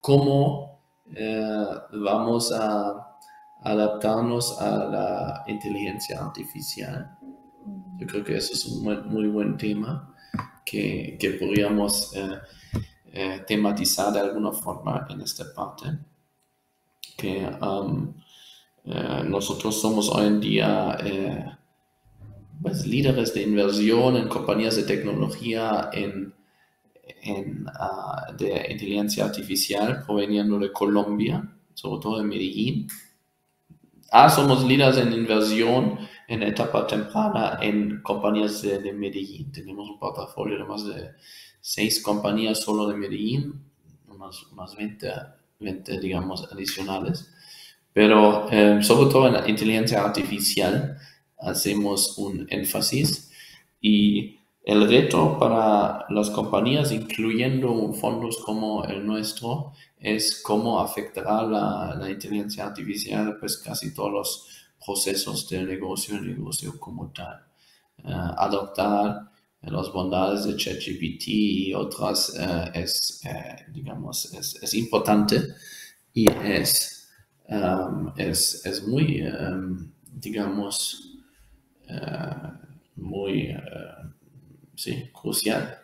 cómo vamos a adaptarnos a la inteligencia artificial. Yo creo que eso es un muy, buen tema que, que podríamos tematizar de alguna forma en esta parte. Que um, nosotros somos hoy en día pues, líderes de inversión en compañías de tecnología en, en uh, de inteligencia artificial proveniendo de Colombia, sobre todo de Medellín. Ah, somos líderes en inversión en etapa temprana en compañías de, de, Medellín. Tenemos un portafolio de más de seis compañías solo de Medellín, unas, unas 20, 20, digamos, adicionales. Pero eh, sobre todo en la inteligencia artificial, hacemos un énfasis y el reto para las compañías, incluyendo fondos como el nuestro, es cómo afectará la, la inteligencia artificial, pues casi todos los procesos del negocio, el negocio como tal. Uh, adoptar las bondades de ChatGPT y otras uh, es, uh, digamos, es, es, importante y es, um, es, es muy, um, digamos, muy, sí, crucial.